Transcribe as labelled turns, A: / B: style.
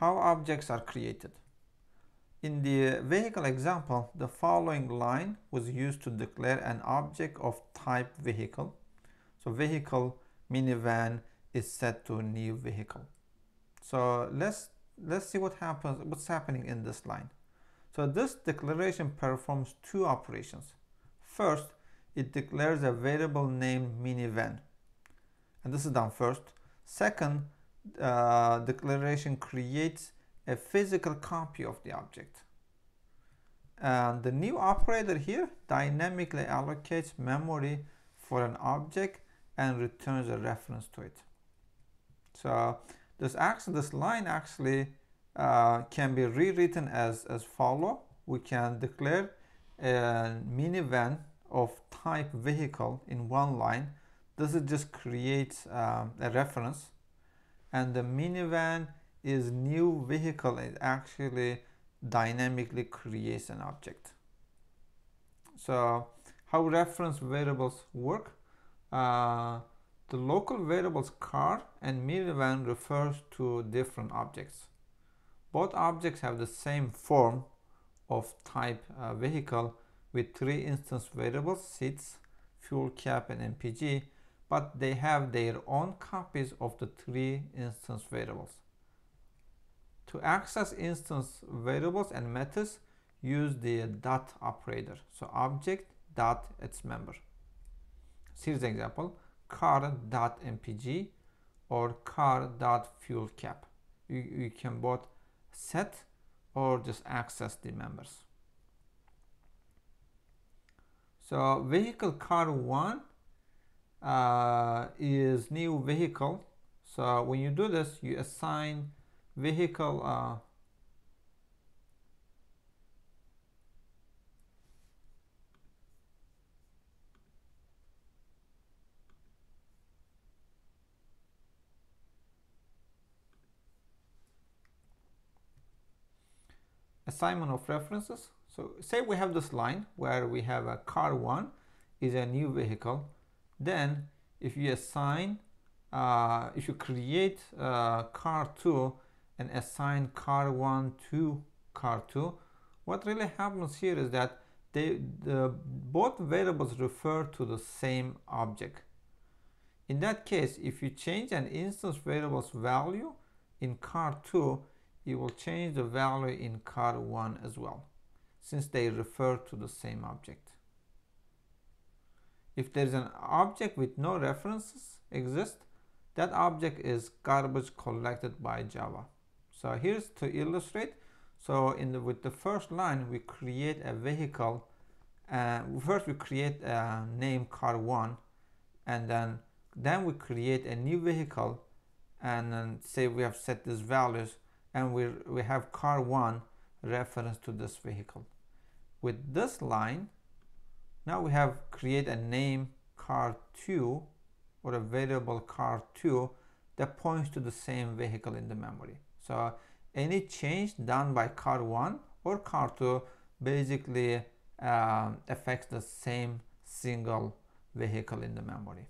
A: how objects are created. In the vehicle example, the following line was used to declare an object of type vehicle. So vehicle minivan is set to new vehicle. So let's let's see what happens what's happening in this line. So this declaration performs two operations. First, it declares a variable named minivan. And this is done first. Second, uh, declaration creates a physical copy of the object. And the new operator here dynamically allocates memory for an object and returns a reference to it. So this action, this line actually uh, can be rewritten as, as follow. We can declare a minivan of type vehicle in one line. This is just creates um, a reference and the minivan is new vehicle. It actually dynamically creates an object. So how reference variables work? Uh, the local variables car and minivan refers to different objects. Both objects have the same form of type uh, vehicle with three instance variables seats fuel cap and mpg but they have their own copies of the three instance variables. To access instance variables and methods, use the dot operator. So object dot its member. Here's an example, car dot mpg or car dot fuel cap. You, you can both set or just access the members. So vehicle car 1 uh, is new vehicle. So when you do this you assign vehicle uh, assignment of references. So say we have this line where we have a car 1 is a new vehicle then if you assign uh, if you create uh, car 2 and assign car 1 to car 2 what really happens here is that they the both variables refer to the same object. In that case if you change an instance variable's value in car 2 you will change the value in car 1 as well since they refer to the same object if there is an object with no references exist, that object is garbage collected by Java. So here's to illustrate. So in the, with the first line, we create a vehicle. Uh, first, we create a name car1, and then then we create a new vehicle, and then say we have set these values, and we we have car1 reference to this vehicle. With this line, now we have create a name car2 or a variable car2 that points to the same vehicle in the memory. So any change done by car1 or car2 basically um, affects the same single vehicle in the memory.